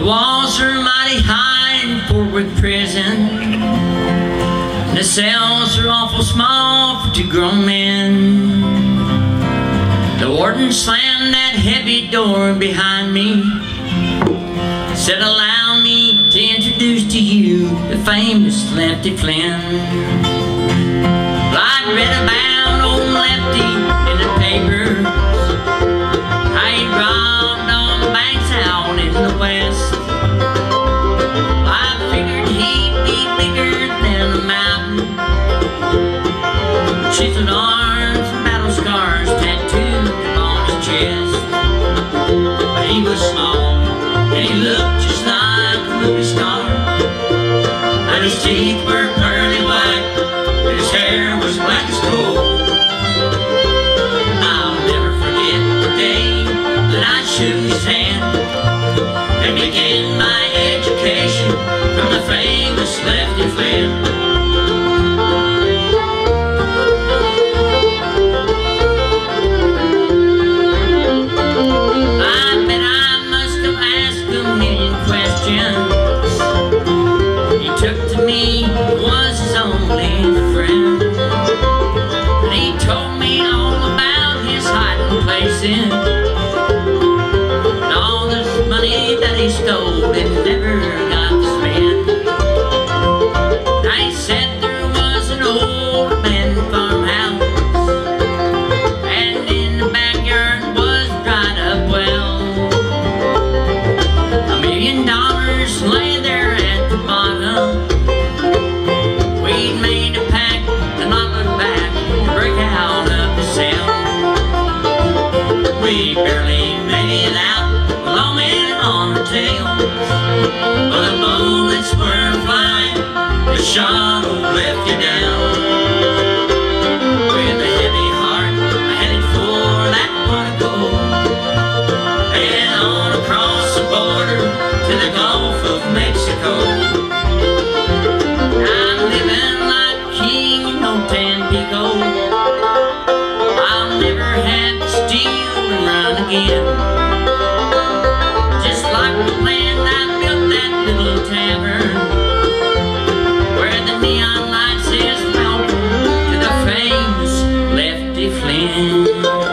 The walls are mighty high in Fort Worth prison. The cells are awful small for two grown men. The warden slammed that heavy door behind me. Said, allow me to introduce to you the famous Lefty Flynn. Chiseled arms and battle scars tattooed on his chest. But he was small and he looked just like a movie star. And his teeth were pearly white and his hair was black as coal. I'll never forget the day that I shook his hand and began million questions. He took to me was his only friend. And he told me all about his hiding places. And all this money that he stole and never made it out, with all men on the tail. But the bullets were flying, the shot. neon lights is brown, to the famous Lefty Flynn.